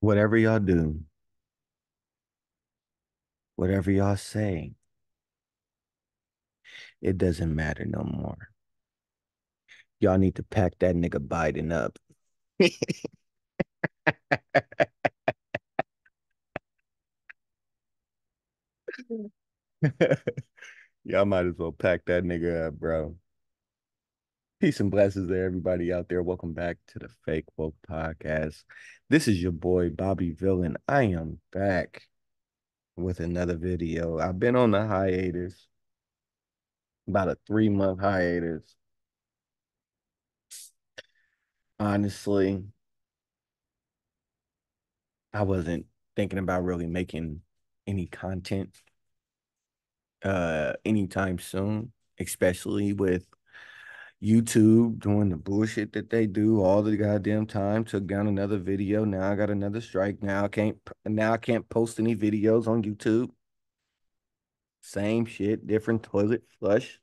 Whatever y'all do, whatever y'all say, it doesn't matter no more. Y'all need to pack that nigga Biden up. Y'all might as well pack that nigga up, bro. Peace and blessings there, everybody out there. Welcome back to the Fake Woke Podcast. This is your boy Bobby Villain. I am back with another video. I've been on the hiatus, about a three month hiatus. Honestly, I wasn't thinking about really making any content uh anytime soon, especially with YouTube doing the bullshit that they do all the goddamn time. Took down another video. Now I got another strike. Now I can't now I can't post any videos on YouTube. Same shit, different toilet flush.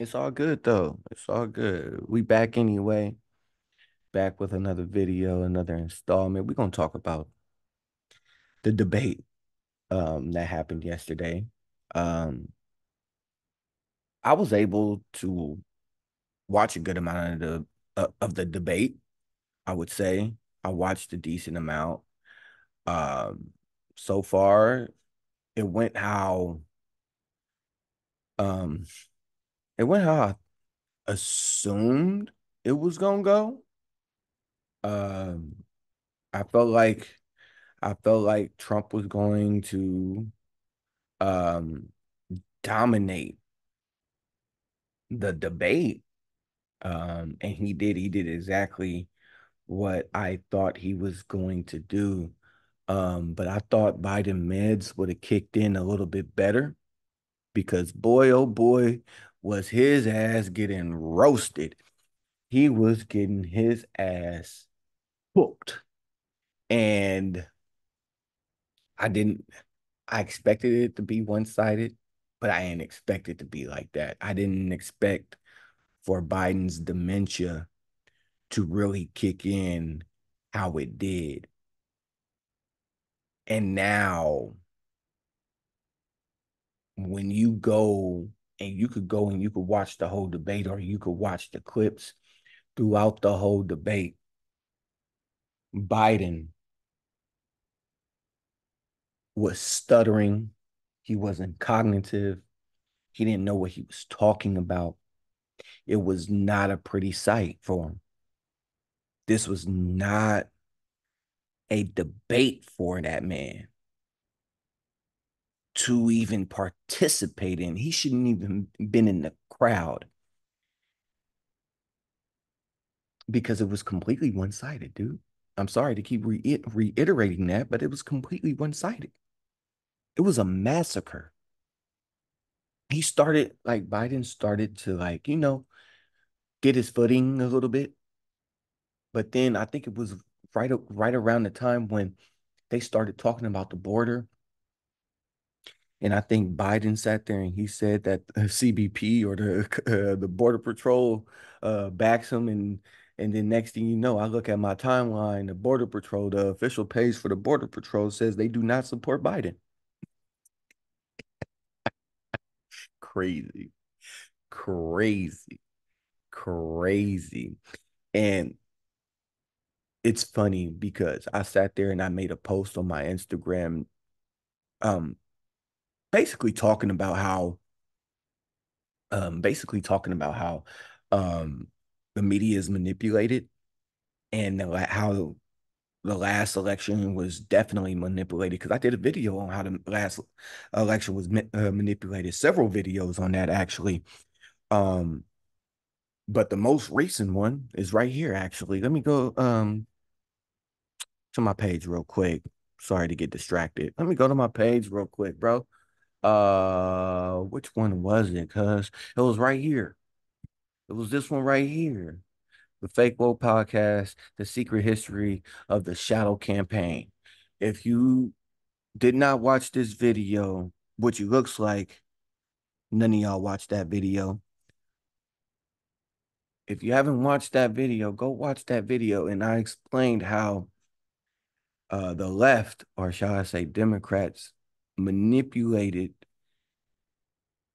It's all good though. It's all good. We back anyway. Back with another video, another installment. We're gonna talk about the debate um that happened yesterday. Um I was able to watch a good amount of the uh, of the debate. I would say I watched a decent amount. Um, so far, it went how um it went how I assumed it was gonna go. Um, I felt like I felt like Trump was going to um dominate the debate. Um, and he did, he did exactly what I thought he was going to do. Um, but I thought Biden meds would have kicked in a little bit better because boy, oh boy, was his ass getting roasted. He was getting his ass booked. And I didn't, I expected it to be one sided, but I didn't expect it to be like that. I didn't expect for Biden's dementia to really kick in how it did. And now, when you go and you could go and you could watch the whole debate or you could watch the clips throughout the whole debate, Biden was stuttering. He wasn't cognitive. He didn't know what he was talking about. It was not a pretty sight for him. This was not a debate for that man to even participate in. He shouldn't even been in the crowd because it was completely one-sided, dude. I'm sorry to keep re- reiterating that, but it was completely one-sided. It was a massacre. He started like Biden started to like, you know, get his footing a little bit. But then I think it was right right around the time when they started talking about the border. And I think Biden sat there and he said that the CBP or the uh, the Border Patrol uh, backs him, and and then next thing you know, I look at my timeline. The Border Patrol, the official page for the Border Patrol, says they do not support Biden. Crazy, crazy, crazy, and it's funny because I sat there and I made a post on my Instagram um basically talking about how um basically talking about how um the media is manipulated and how the last election was definitely manipulated because I did a video on how the last election was uh, manipulated several videos on that actually um but the most recent one is right here actually let me go um to my page real quick. Sorry to get distracted. Let me go to my page real quick, bro. Uh, which one was it? Cause it was right here. It was this one right here. The Fake Woke Podcast, The Secret History of the Shadow Campaign. If you did not watch this video, which it looks like none of y'all watched that video. if you haven't watched that video, go watch that video. And I explained how uh, the left, or shall I say, Democrats, manipulated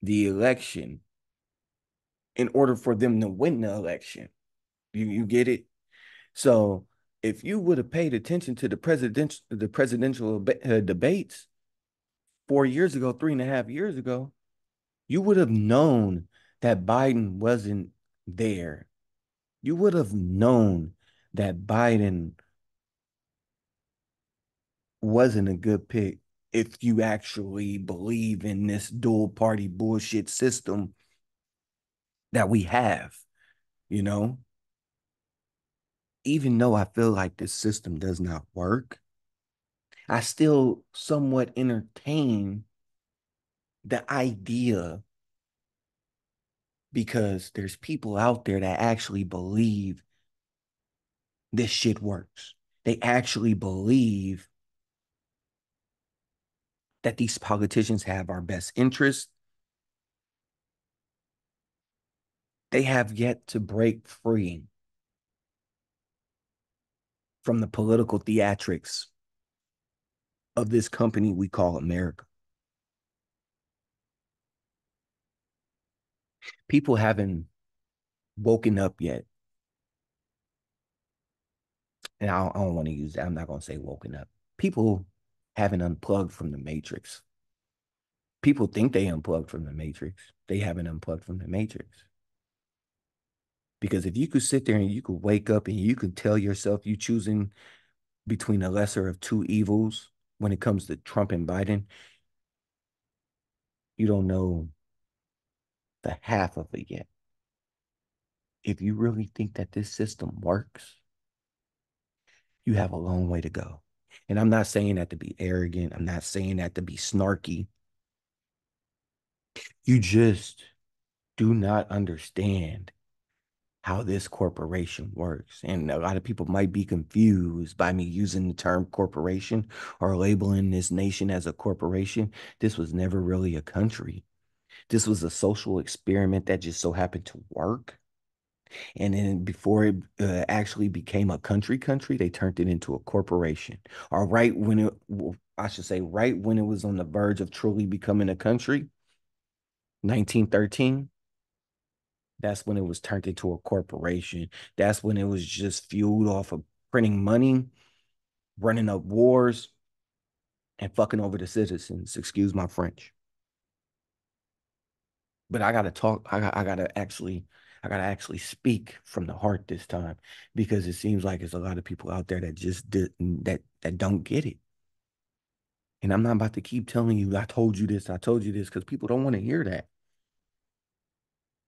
the election in order for them to win the election. You you get it? So if you would have paid attention to the presidential the presidential uh, debates four years ago, three and a half years ago, you would have known that Biden wasn't there. You would have known that Biden wasn't a good pick if you actually believe in this dual party bullshit system that we have, you know? Even though I feel like this system does not work, I still somewhat entertain the idea because there's people out there that actually believe this shit works. They actually believe that these politicians have our best interest. They have yet to break free from the political theatrics of this company we call America. People haven't woken up yet. And I don't, don't want to use that. I'm not going to say woken up. People haven't unplugged from the matrix. People think they unplugged from the matrix. They haven't unplugged from the matrix. Because if you could sit there and you could wake up and you could tell yourself you choosing between the lesser of two evils when it comes to Trump and Biden, you don't know the half of it yet. If you really think that this system works, you have a long way to go. And I'm not saying that to be arrogant. I'm not saying that to be snarky. You just do not understand how this corporation works. And a lot of people might be confused by me using the term corporation or labeling this nation as a corporation. This was never really a country. This was a social experiment that just so happened to work. And then before it uh, actually became a country country, they turned it into a corporation. Or right when it, I should say, right when it was on the verge of truly becoming a country, 1913, that's when it was turned into a corporation. That's when it was just fueled off of printing money, running up wars, and fucking over the citizens. Excuse my French. But I gotta talk. I got. I gotta actually I gotta actually speak from the heart this time because it seems like there's a lot of people out there that just did that that don't get it. And I'm not about to keep telling you, I told you this, I told you this, because people don't want to hear that.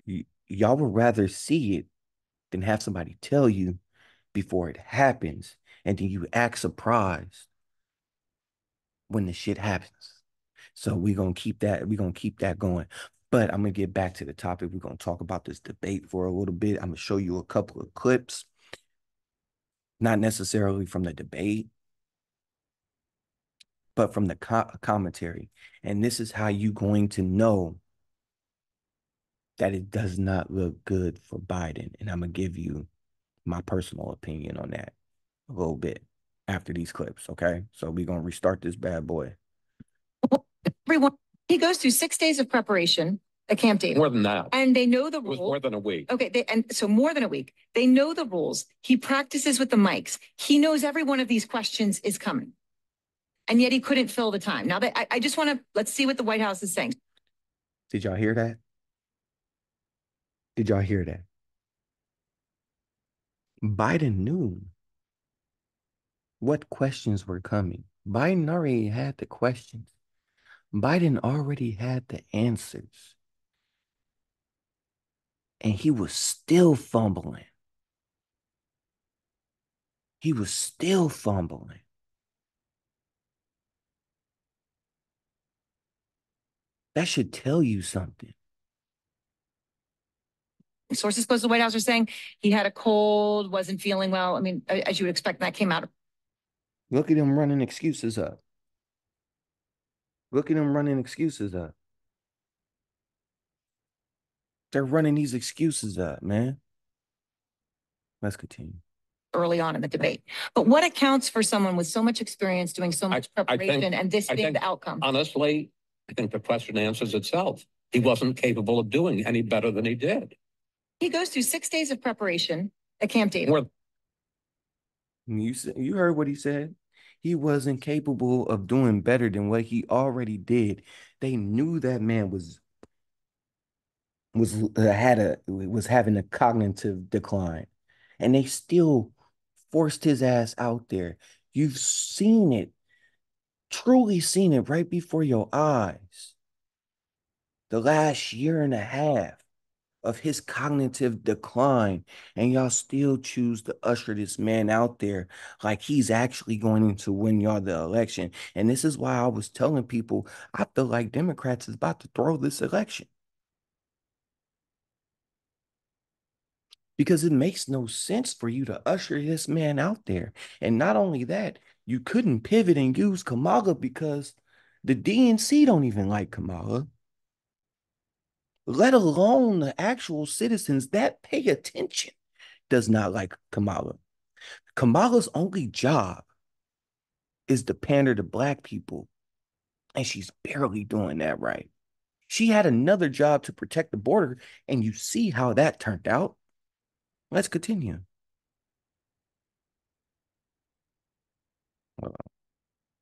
Y- y'all would rather see it than have somebody tell you before it happens, and then you act surprised when the shit happens. So we're gonna keep that, we're gonna keep that going. But I'm to get back to the topic. We're to talk about this debate for a little bit. I'm to show you a couple of clips, not necessarily from the debate, but from the co commentary. And this is how you going to know that it does not look good for Biden. And I'm going to give you my personal opinion on that a little bit after these clips. Okay. So we're going to restart this bad boy. Everyone he goes through six days of preparation a Camp David. More than that. And they know the rules. more than a week. Okay, they, and so more than a week. They know the rules. He practices with the mics. He knows every one of these questions is coming. And yet he couldn't fill the time. Now that I, I just want to, let's see what the White House is saying. Did y'all hear that? Did y'all hear that? Biden knew what questions were coming. Biden already had the questions. Biden already had the answers. And he was still fumbling. He was still fumbling. That should tell you something. Sources close to the White House are saying he had a cold, wasn't feeling well. I mean, as you would expect, that came out. Look at him running excuses up. Look at him running excuses up. They're running these excuses up, man. Let's continue. early on in the debate. But what accounts for someone with so much experience doing so much I think- preparation and this I being think- the outcome? Honestly, I think the question answers itself. He wasn't capable of doing any better than he did. He goes through six days of preparation at Camp David. More You you heard what he said. He wasn't capable of doing better than what he already did. They knew that man was was uh, had a was having a cognitive decline, and they still forced his ass out there. You've seen it, truly seen it right before your eyes. The last year and a half of his cognitive decline, and y'all still choose to usher this man out there like he's actually going to win y'all the election. And this is why I was telling people I feel like Democrats is about to throw this election. Because it makes no sense for you to usher this man out there. And not only that, you couldn't pivot and use Kamala because the DNC don't even like Kamala let alone the actual citizens that pay attention, does not like Kamala. Kamala's only job is to pander to black people, and she's barely doing that right. She had another job to protect the border, and you see how that turned out. Let's continue.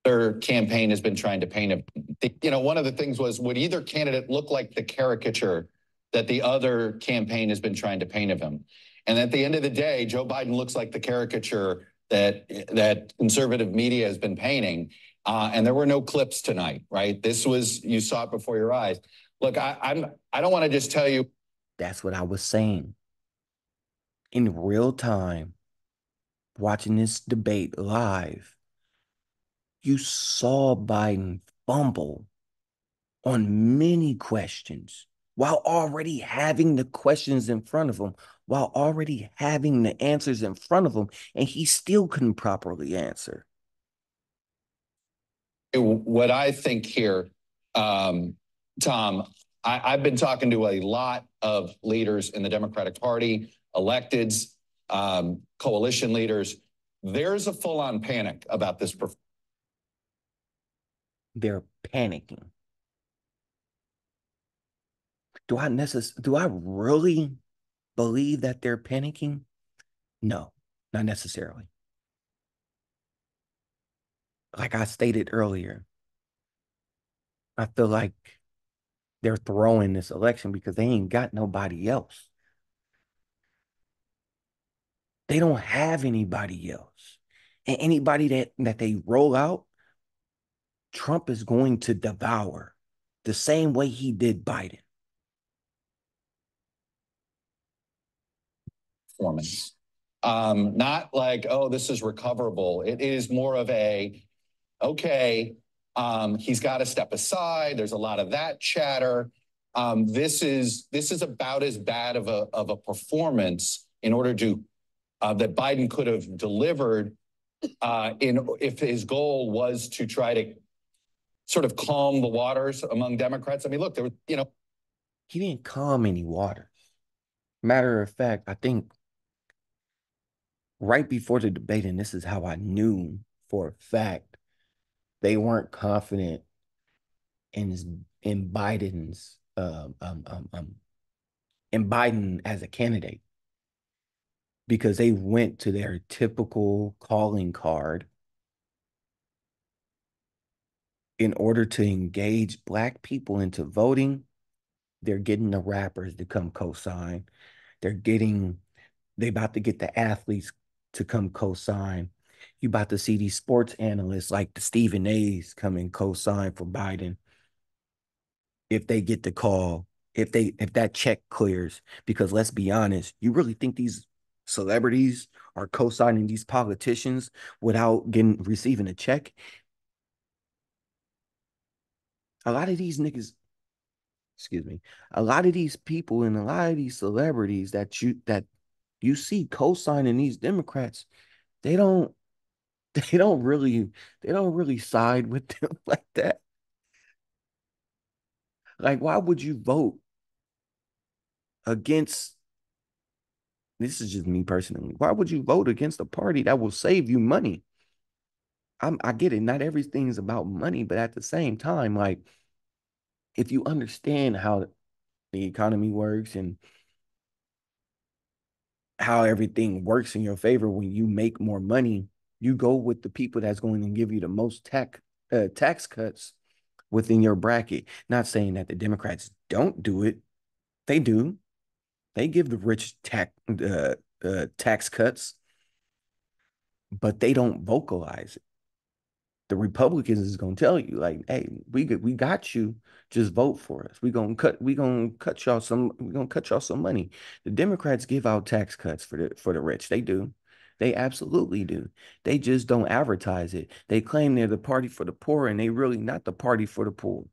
Their campaign has been trying to paint a, you know, one of the things was, would either candidate look like the caricature that the other campaign has been trying to paint of him? And at the end of the day, Joe Biden looks like the caricature that, that conservative media has been painting. Uh, and there were no clips tonight, right? This was, you saw it before your eyes. Look, I, I'm, I don't want to just tell you, That's what I was saying. In real time, watching this debate live, you saw Biden fumble on many questions while already having the questions in front of him, while already having the answers in front of him, and he still couldn't properly answer. what I think here, um, Tom, I, I've been talking to a lot of leaders in the Democratic Party, electeds, um, coalition leaders. There's a full-on panic about this. perf- They're panicking. Do I necess- do I really believe that they're panicking? No, not necessarily. Like I stated earlier, I feel like they're throwing this election because they ain't got nobody else. They don't have anybody else. And anybody that, that they roll out, Trump is going to devour the same way he did Biden. performance. Um, not like, oh, this is recoverable. It is more of a, okay, um, he's got to step aside. There's a lot of that chatter. Um, this is this is about as bad of a of a performance in order to uh, that Biden could have delivered uh, in if his goal was to try to sort of calm the waters among Democrats. I mean, look, there was you know He didn't calm any waters. Matter of fact, I think right before the debate, and this is how I knew for a fact they weren't confident in in Biden's um um um, um in Biden as a candidate because they went to their typical calling card in order to engage black people into voting they're getting the rappers to come co-sign. They're getting they about to get the athletes to come co-sign. You about to see these sports analysts like the Stephen A's come and co-sign for Biden. If they get the call if they if that check clears because let's be honest you really think these celebrities are co-signing these politicians without getting receiving a check a lot of these niggas excuse me a lot of these people and a lot of these celebrities that you that you see co-signing these democrats they don't they don't really they don't really side with them like that like why would you vote against this is just me personally. Why would you vote against a party that will save you money? I'm, I get it. Not everything's about money, but at the same time, like if you understand how the economy works and how everything works in your favor when you make more money, you go with the people that's going to give you the most tax uh, tax cuts within your bracket. Not saying that the Democrats don't do it, they do. They give the rich tax uh, uh, tax cuts, but they don't vocalize it the Republicans is gonna tell you, like, hey, we we got you. Just vote for us. We gonna cut. We gonna cut y'all some. We gonna cut y'all some money. The Democrats give out tax cuts for the for the rich. They do. They absolutely do. They just don't advertise it. They claim they're the party for the poor, and they really not the party for the poor.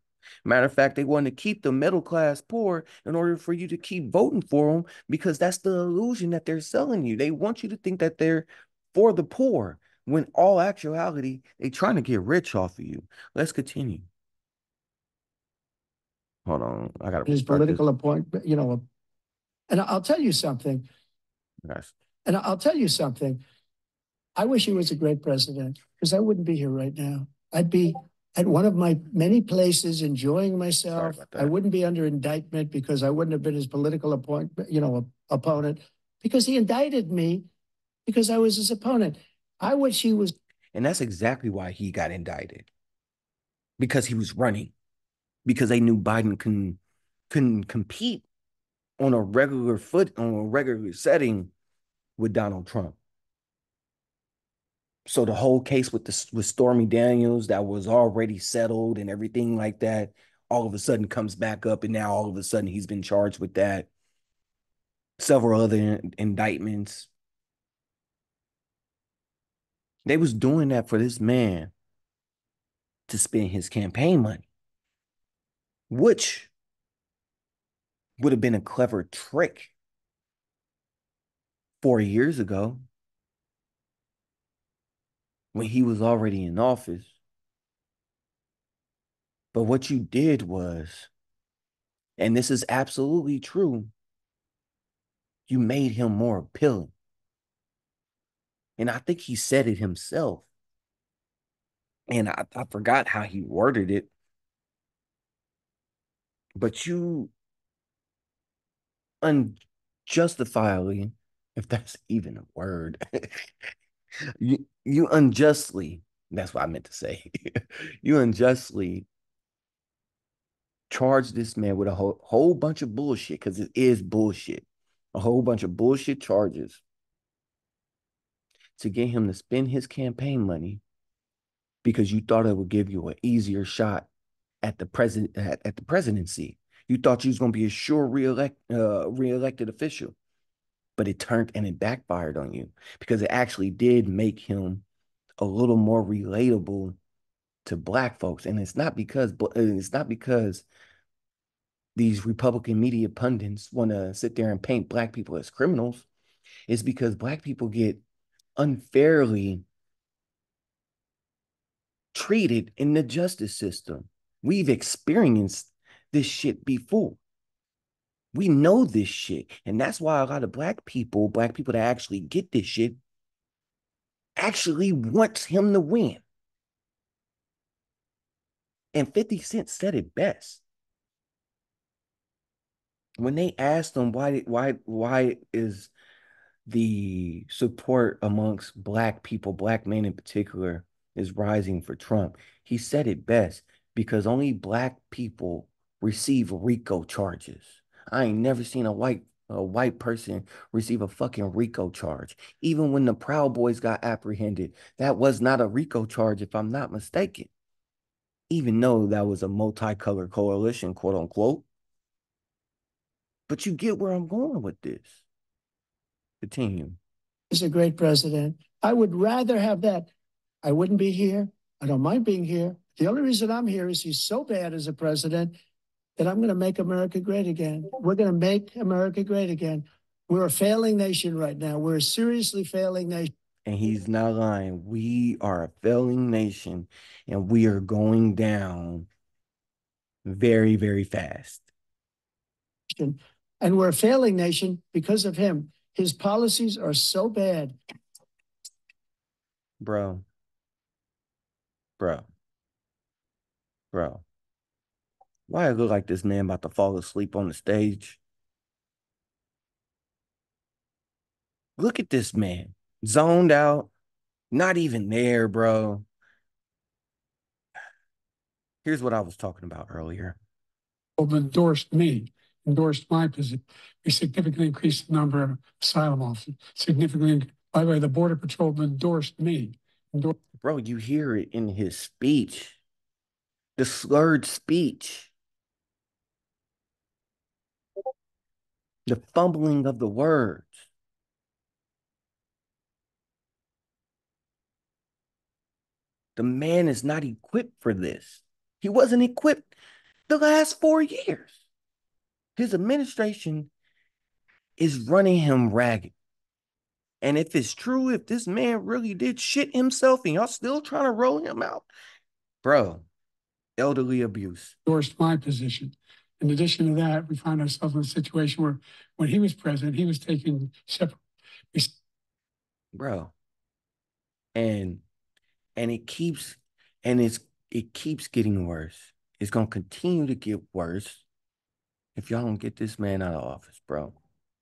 Matter of fact, they want to keep the middle class poor in order for you to keep voting for them because that's the illusion that they're selling you. They want you to think that they're for the poor when all actuality, they trying to get rich off of you. Let's continue. Hold on. I got his political appointment, you know, and I'll tell you something. Yes. And I'll tell you something. I wish he was a great president because I wouldn't be here right now. I'd be at one of my many places enjoying myself. I wouldn't be under indictment because I wouldn't have been his political appointment, you know, opponent because he indicted me because I was his opponent. I wish he was. And that's exactly why he got indicted. Because he was running. Because they knew Biden couldn't couldn't compete on a regular foot on a regular setting with Donald Trump. So the whole case with the with Stormy Daniels that was already settled and everything like that, all of a sudden comes back up, and now all of a sudden he's been charged with that. Several other indictments. They was doing that for this man to spend his campaign money, which would have been a clever trick four years ago when he was already in office. But what you did was, and this is absolutely true, you made him more appealing. And I think he said it himself. And I, I forgot how he worded it. But you unjustifiably, if that's even a word, you you unjustly, that's what I meant to say. you unjustly charge this man with a whole, whole bunch of bullshit because it is bullshit. A whole bunch of bullshit charges to get him to spend his campaign money because you thought it would give you an easier shot at the president at, at the presidency. You thought you was going to be a sure reelect uh, reelected official, but it turned and it backfired on you because it actually did make him a little more relatable to black folks, and it's not because it's not because these Republican media pundits want to sit there and paint black people as criminals. It's because black people get unfairly treated in the justice system. We've experienced this shit before. We know this shit. And that's why a lot of black people, black people that actually get this shit, actually wants him to win. And 50 Cent said it best. When they asked him why why why is the support amongst black people, black men in particular, is rising for Trump. He said it best because only black people receive RICO charges. I ain't never seen a white a white person receive a fucking RICO charge. Even when the Proud Boys got apprehended, that was not a RICO charge, if I'm not mistaken. Even though that was a multicolored coalition, quote unquote. But you get where I'm going with this. Continue. He's a great president. I would rather have that. I wouldn't be here. I don't mind being here. The only reason I'm here is he's so bad as a president that I'm going to make America great again. We're going to make America great again. We're a failing nation right now. We're a seriously failing nation. And he's not lying. We are a failing nation and we are going down very, very fast. And we're a failing nation because of him. His policies are so bad. Bro. Bro. Bro. Why I look like this man about to fall asleep on the stage? Look at this man. Zoned out. Not even there, bro. Here's what I was talking about earlier. endorsed me, endorsed my position. We significantly increased the number of asylum officers. Significantly, by the way, the border patrol endorsed me. Bro, you hear it in his speech. The slurred speech. The fumbling of the words. The man is not equipped for this. He wasn't equipped the last four years. His administration is running him ragged. And if it's true, if this man really did shit himself and y'all still trying to roll him out, bro, elderly abuse. endorsed my position. In addition to that, we find ourselves in a situation where when he was president, he was taking separate. bro. And and it keeps and it's it keeps getting worse. It's gonna continue to get worse if y'all don't get this man out of office, bro.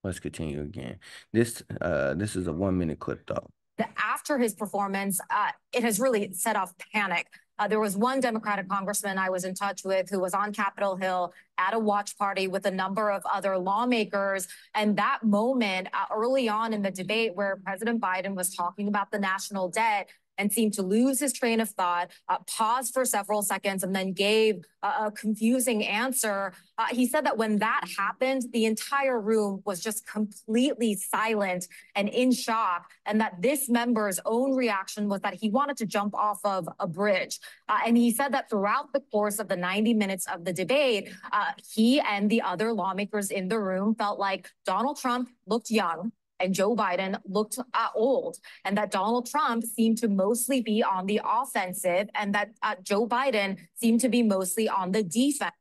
Let's continue again. This uh this is a one minute clip though. after his performance, uh, it has really set off panic. Uh, there was one Democratic congressman I was in touch with who was on Capitol Hill at a watch party with a number of other lawmakers. And that moment uh, early on in the debate where President Biden was talking about the national debt and seemed to lose his train of thought, uh, paused for several seconds, and then gave a, a confusing answer. Uh, he said that when that happened, the entire room was just completely silent and in shock, and that this member's own reaction was that he wanted to jump off of a bridge. Uh, and he said that throughout the course of the 90 minutes of the debate, uh, he and the other lawmakers in the room felt like Donald Trump looked young and Joe Biden looked uh, old, and that Donald Trump seemed to mostly be on the offensive, and that uh, Joe Biden seemed to be mostly on the defense.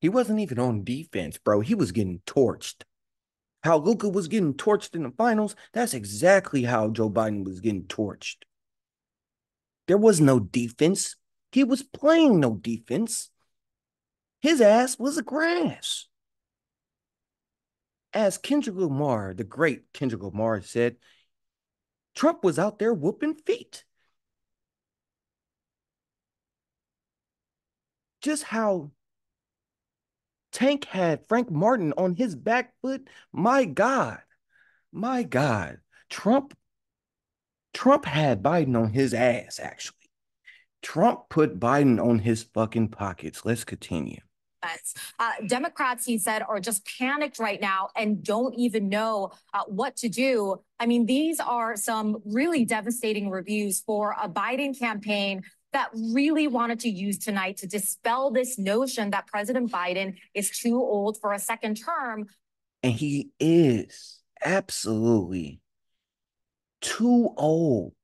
He wasn't even on defense, bro. He was getting torched. How Luka was getting torched in the finals, that's exactly how Joe Biden was getting torched. There was no defense. He was playing no defense. His ass was a grass. As Kendrick Lamar, the great Kendrick Lamar said, Trump was out there whooping feet. Just how Tank had Frank Martin on his back foot. My God. My God. Trump Trump had Biden on his ass, actually. Trump put Biden on his fucking pockets. Let's continue. Uh, Democrats, he said, are just panicked right now and don't even know uh, what to do. I mean, these are some really devastating reviews for a Biden campaign that really wanted to use tonight to dispel this notion that President Biden is too old for a second term. And he is absolutely too old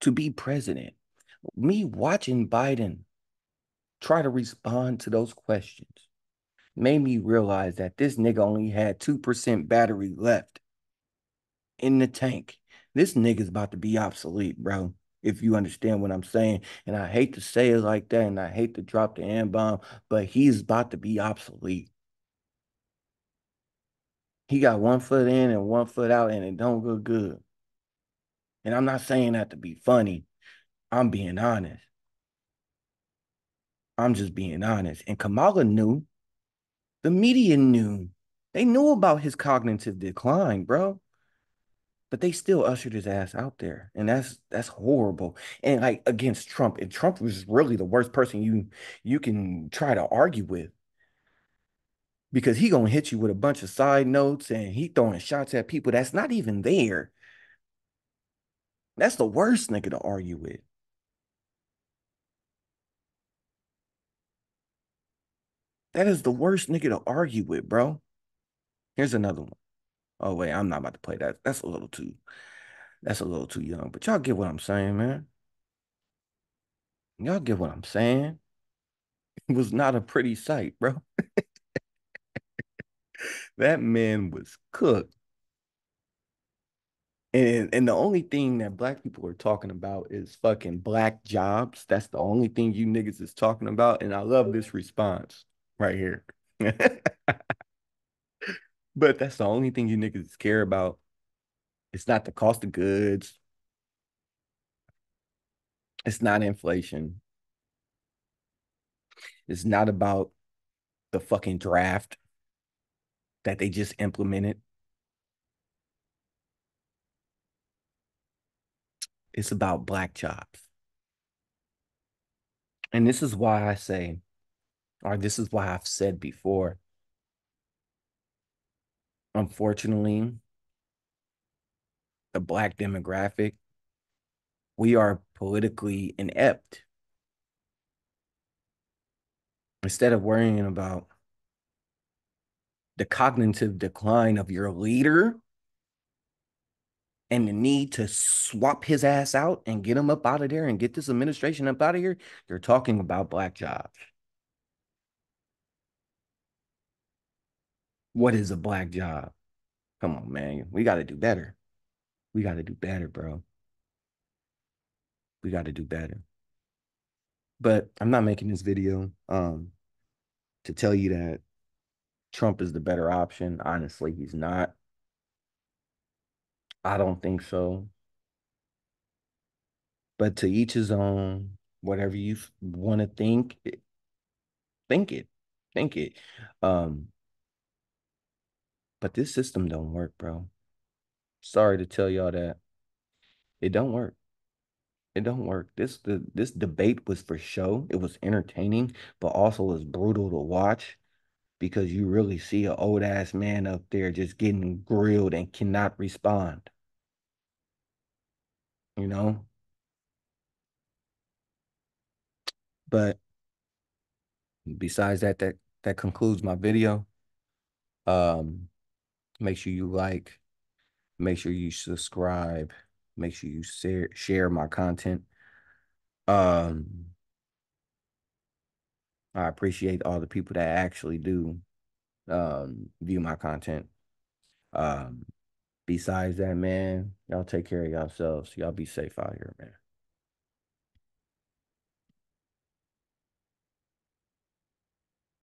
to be president. Me watching Biden try to respond to those questions made me realize that this nigga only had 2% battery left in the tank. This nigga's about to be obsolete, bro. If you understand what I'm saying. And I hate to say it like that, and I hate to drop the N bomb, but he's about to be obsolete. He got one foot in and one foot out, and it don't look good. And I'm not saying that to be funny. I'm being honest. I'm just being honest. And Kamala knew. The media knew. They knew about his cognitive decline, bro. But they still ushered his ass out there. And that's that's horrible. And like against Trump. And Trump was really the worst person you you can try to argue with. Because he gonna hit you with a bunch of side notes and he throwing shots at people that's not even there. That's the worst nigga to argue with. That is the worst nigga to argue with, bro. Here's another one. Oh wait, I'm not about to play that. That's a little too. That's a little too young. But y'all get what I'm saying, man. Y'all get what I'm saying. It was not a pretty sight, bro. that man was cooked. And and the only thing that black people are talking about is fucking black jobs. That's the only thing you niggas is talking about. And I love this response right here. but that's the only thing you niggas care about. It's not the cost of goods. It's not inflation. It's not about the fucking draft that they just implemented. It's about black jobs. And this is why I say, or this is why I've said before, unfortunately, the black demographic, we are politically inept. Instead of worrying about the cognitive decline of your leader and the need to swap his ass out and get him up out of there and get this administration up out of here, you're talking about black jobs. What is a black job? Come on, man. We got to do better. We got to do better, bro. We got to do better. But I'm not making this video um to tell you that Trump is the better option. Honestly, he's not. I don't think so. But to each his own, whatever you want to think, think it. Think it. Um but this system don't work, bro. Sorry to tell y'all that. It don't work. It don't work. This the this debate was for show. It was entertaining, but also was brutal to watch because you really see an old ass man up there just getting grilled and cannot respond. You know? But besides that, that that concludes my video. Um, make sure you like, make sure you subscribe, make sure you share share my content. Um, I appreciate all the people that actually do um view my content. Um, besides that, man, y'all take care of yourselves. Y'all be safe out here, man.